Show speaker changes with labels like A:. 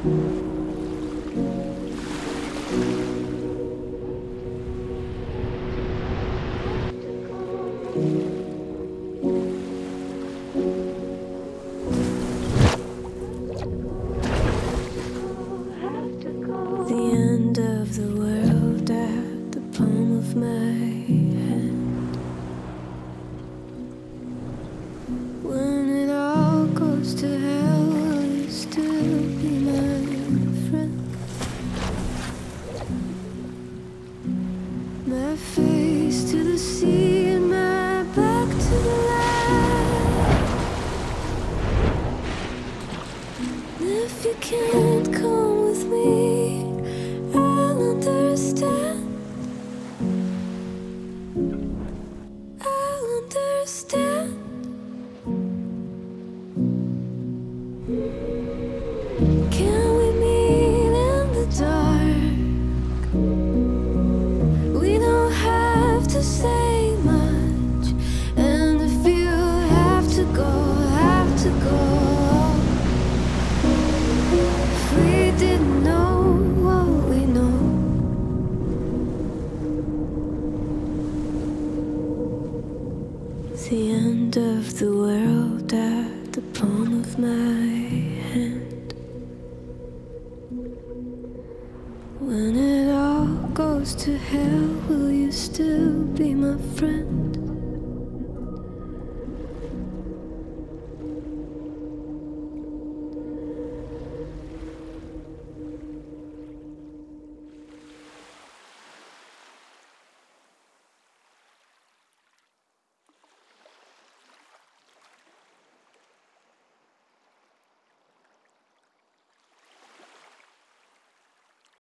A: Thank you. My face to the sea and my back to the light. If you can't come with me, I'll understand. The end of the world at the palm of my hand. When it all goes to hell, will you still be my friend?